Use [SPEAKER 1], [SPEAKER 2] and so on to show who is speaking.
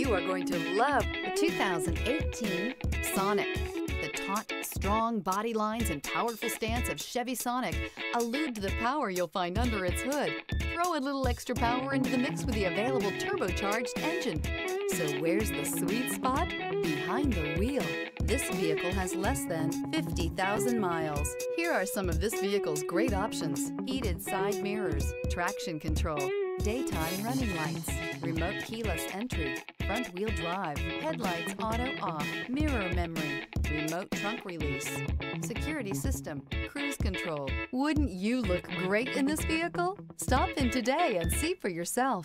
[SPEAKER 1] You are going to love the 2018 Sonic. The taut, strong body lines and powerful stance of Chevy Sonic allude to the power you'll find under its hood. Throw a little extra power into the mix with the available turbocharged engine. So where's the sweet spot? Behind the wheel. This vehicle has less than 50,000 miles. Here are some of this vehicle's great options. Heated side mirrors, traction control, daytime running lights, remote keyless entry, front wheel drive, headlights auto off, mirror memory, remote trunk release, security system, cruise control. Wouldn't you look great in this vehicle? Stop in today and see for yourself.